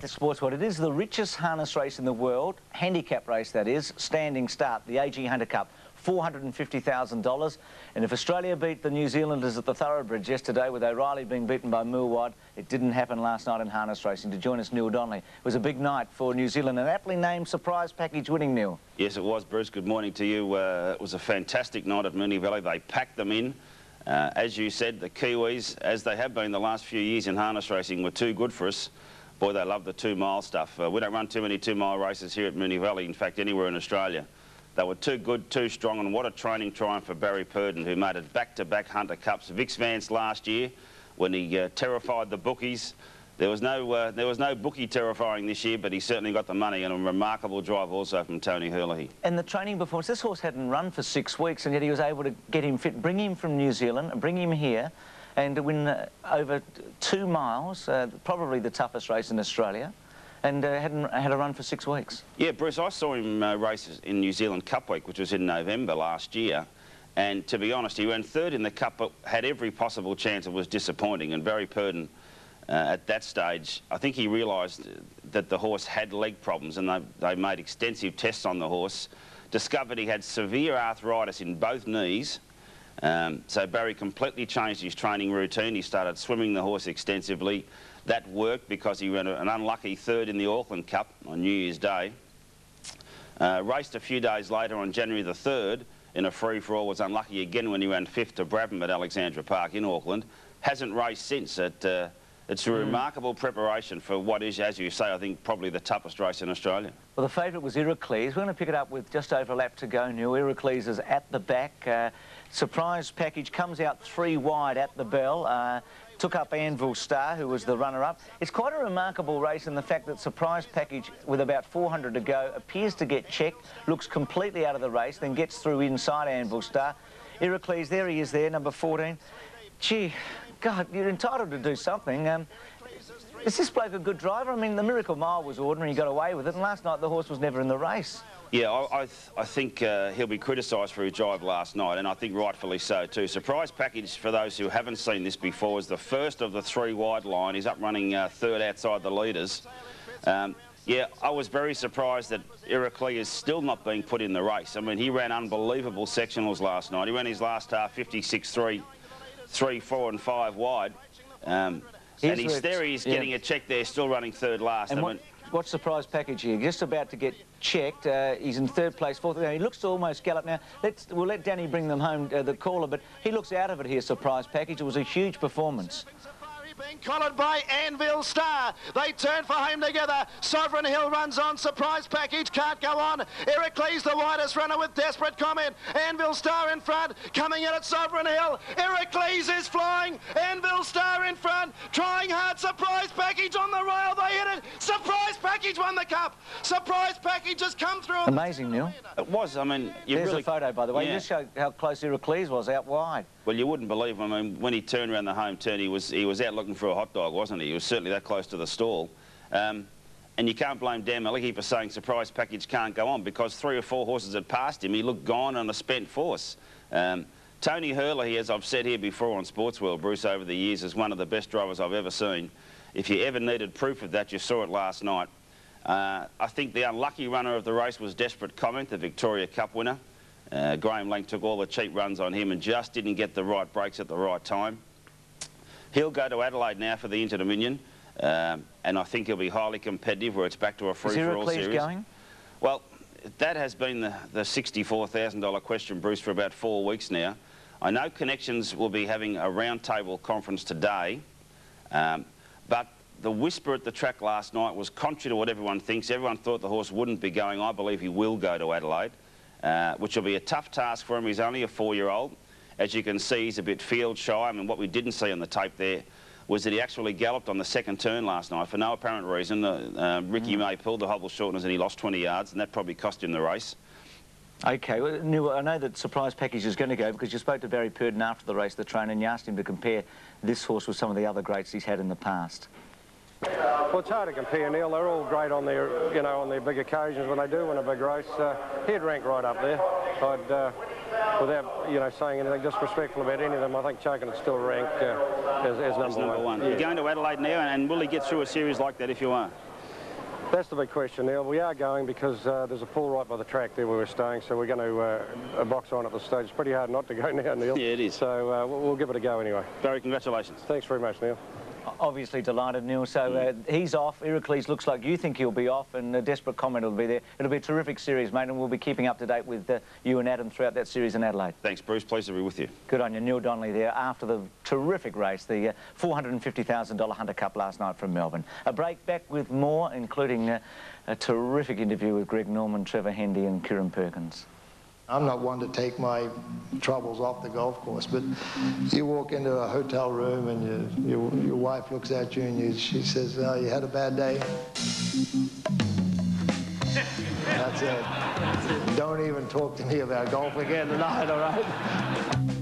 the sports world. It is the richest harness race in the world, handicap race that is, standing start, the AG Hunter Cup. $450,000. And if Australia beat the New Zealanders at the Thoroughbridge yesterday with O'Reilly being beaten by Moolwad, it didn't happen last night in harness racing. To join us, Neil Donnelly. It was a big night for New Zealand, an aptly named surprise package winning, Neil. Yes, it was, Bruce. Good morning to you. Uh, it was a fantastic night at Moonee Valley. They packed them in. Uh, as you said, the Kiwis, as they have been the last few years in harness racing, were too good for us. Boy, they love the two-mile stuff. Uh, we don't run too many two-mile races here at Moonee Valley, in fact, anywhere in Australia. They were too good, too strong, and what a training triumph for Barry Purdon, who made it back-to-back -back Hunter Cups. Vix Vance last year, when he uh, terrified the bookies. There was no uh, there was no bookie terrifying this year, but he certainly got the money and a remarkable drive also from Tony Herlihy. And the training performance, this horse hadn't run for six weeks, and yet he was able to get him fit, bring him from New Zealand, bring him here, and win uh, over two miles, uh, probably the toughest race in Australia and uh, hadn't had a run for six weeks. Yeah, Bruce, I saw him uh, race in New Zealand Cup Week, which was in November last year. And to be honest, he ran third in the Cup, but had every possible chance. It was disappointing. And Barry Purdon, uh, at that stage, I think he realised that the horse had leg problems, and they, they made extensive tests on the horse, discovered he had severe arthritis in both knees. Um, so Barry completely changed his training routine. He started swimming the horse extensively. That worked because he ran an unlucky third in the Auckland Cup on New Year's Day. Uh, raced a few days later on January the 3rd in a free-for-all, was unlucky again when he ran fifth to Brabham at Alexandra Park in Auckland. Hasn't raced since. at uh, it's a remarkable preparation for what is, as you say, I think probably the toughest race in Australia. Well, the favourite was Iroquois. We're going to pick it up with just over a lap to go new. Iroquois is at the back. Uh, surprise package comes out three wide at the bell. Uh, took up Anvil Star, who was the runner-up. It's quite a remarkable race in the fact that Surprise Package, with about 400 to go, appears to get checked, looks completely out of the race, then gets through inside Anvil Star. Iroquois, there he is there, number 14. Gee, God, you're entitled to do something. Um, is this bloke a good driver? I mean, the Miracle Mile was ordinary, he got away with it, and last night the horse was never in the race. Yeah, I, I, th I think uh, he'll be criticised for his drive last night, and I think rightfully so too. Surprise package for those who haven't seen this before is the first of the three wide line. He's up running uh, third outside the leaders. Um, yeah, I was very surprised that Iroquois is still not being put in the race. I mean, he ran unbelievable sectionals last night. He ran his last half 56-3, 3, 4 and 5 wide. Um, and he's there, he's yeah. getting a check there, still running third last. And what, mean, what surprise package here? Just about to get checked. Uh, he's in third place, fourth. Now, He looks to almost gallop now. Let's, we'll let Danny bring them home, uh, the caller, but he looks out of it here, surprise package. It was a huge performance being collared by Anvil Star. They turn for home together. Sovereign Hill runs on. Surprise package can't go on. Iroquois the widest runner with desperate comment. Anvil Star in front. Coming in at Sovereign Hill. Iroquois is flying. Anvil Star in front. Trying hard. Surprise package on the rail. They hit it. Surprise package won the cup. Surprise package has come through. Amazing, Neil. It was. I mean, you There's really... a photo, by the way. Yeah. You just show how close Iroquois was out wide. Well, you wouldn't believe. I mean, when he turned around the home turn, he was he was out looking for a hot dog, wasn't he? He was certainly that close to the stall. Um, and you can't blame Dan Malicki for saying surprise package can't go on because three or four horses had passed him. He looked gone on a spent force. Um, Tony Herlihy, as I've said here before on Sports World, Bruce, over the years, is one of the best drivers I've ever seen. If you ever needed proof of that, you saw it last night. Uh, I think the unlucky runner of the race was Desperate Comment, the Victoria Cup winner. Uh, Graham Lang took all the cheap runs on him and just didn't get the right breaks at the right time. He'll go to Adelaide now for the Inter-Dominion, um, and I think he'll be highly competitive where it's back to a free-for-all series. going? Well, that has been the, the $64,000 question, Bruce, for about four weeks now. I know Connections will be having a roundtable conference today, um, but the whisper at the track last night was contrary to what everyone thinks. Everyone thought the horse wouldn't be going. I believe he will go to Adelaide. Uh, which will be a tough task for him. He's only a four-year-old. As you can see, he's a bit field shy. I mean, what we didn't see on the tape there was that he actually galloped on the second turn last night for no apparent reason. Uh, Ricky mm. May pulled the hobble shorteners and he lost 20 yards, and that probably cost him the race. OK, well, I know that Surprise Package is going to go because you spoke to Barry Purdon after the race, the trainer, and you asked him to compare this horse with some of the other greats he's had in the past. Well, it's hard to compare, Neil. They're all great on their, you know, on their big occasions when they do win a big race. Uh, he'd rank right up there. I'd, uh, without, you know, saying anything disrespectful about any of them, I think Chokin would still rank uh, as, as, number, number one. one. Yeah. You're going to Adelaide now, and will he get through a series like that if you are? That's the big question, Neil. We are going because uh, there's a pool right by the track there where we're staying, so we're going to uh, box on at the stage. It's pretty hard not to go now, Neil. Yeah, it is. So uh, we'll, we'll give it a go anyway. Barry, congratulations. Thanks very much, Neil. Obviously delighted, Neil. So uh, he's off. Heracles looks like you think he'll be off, and a desperate comment will be there. It'll be a terrific series, mate, and we'll be keeping up to date with uh, you and Adam throughout that series in Adelaide. Thanks, Bruce. Pleased to be with you. Good on you, Neil Donnelly there after the terrific race, the uh, $450,000 Hunter Cup last night from Melbourne. A break back with more, including uh, a terrific interview with Greg Norman, Trevor Hendy and Kieran Perkins. I'm not one to take my troubles off the golf course, but you walk into a hotel room and you, your, your wife looks at you and you, she says, oh, you had a bad day? That's it. Don't even talk to me about golf again tonight, all right?